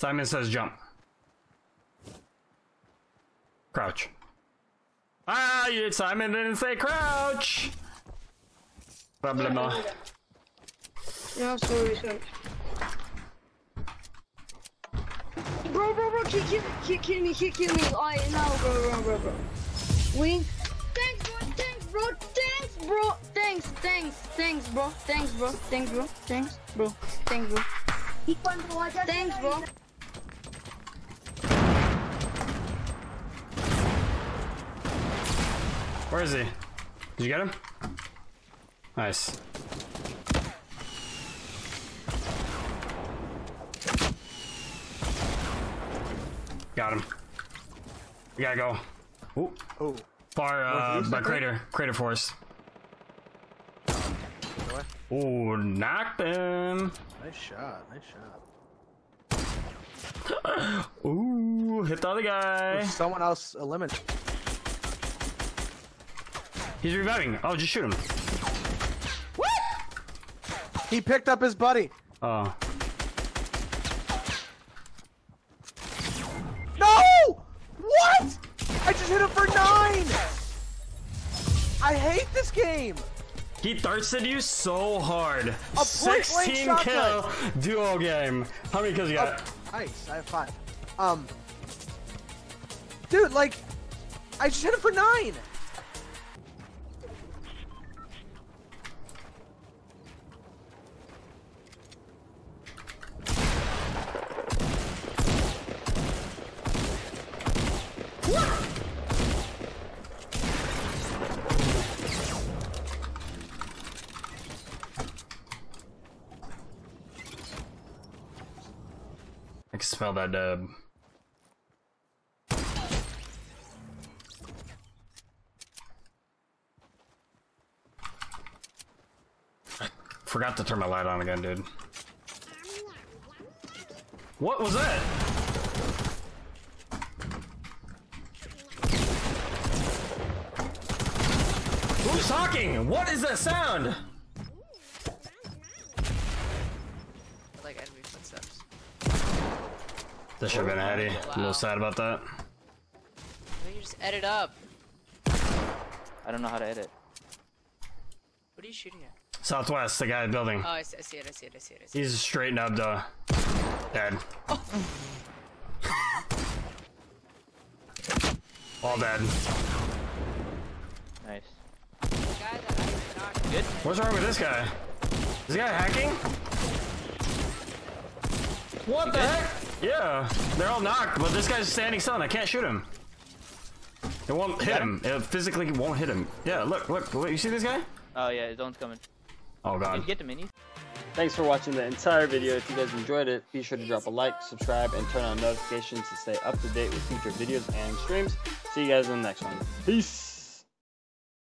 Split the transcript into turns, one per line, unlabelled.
Simon says jump. Crouch. Ah, Simon didn't say crouch. Problema.
No, sorry, sorry. Bro, bro, bro, kill, kill, kill, kill me, kill, kill me. I now, bro, bro, bro, bro. Win. Thanks, bro, thanks, bro, thanks, bro, thanks, thanks, thanks, bro, thanks, bro, thanks, bro, thanks, bro, thanks, bro. Thanks, bro.
Where is he? Did you get him? Nice. Got him. We gotta go. Ooh,
Oh,
far uh, by crater, crater force. Ooh, knocked him.
Nice shot. Nice shot.
Ooh, hit the other guy.
Someone else eliminated.
He's reviving. Oh, just shoot him. What?
He picked up his buddy.
Oh,
No! What? I just hit him for nine. I hate this game.
he thirsted you so hard.
point-blank
16
shot
kill duo game. How many kills you got?
Nice. I have five. Um, dude, like, I just hit him for nine.
I can smell that dub. I forgot to turn my light on again, dude. What was that? Who's talking? What is that sound?
like enemy footsteps.
That should have been Eddie. I'm a little sad about that.
Maybe you just edit up.
I don't know how to edit.
What are you shooting at?
Southwest, the guy building.
Oh, I see, I see it, I see it, I see it, I see it.
He's straight up uh, dead. All dead.
Nice.
The guy that I knocked.
Good.
What's wrong with this guy? Is this guy hacking? What the heck? Yeah, they're all knocked, but this guy's standing still and I can't shoot him. It won't hit him. It physically won't hit him. Yeah, look, look, look. You see this guy?
Oh yeah, his one's coming.
Oh
Did you
god.
get the minis?
Thanks for watching the entire video. If you guys enjoyed it, be sure to drop a like, subscribe, and turn on notifications to stay up to date with future videos and streams. See you guys in the next one. Peace!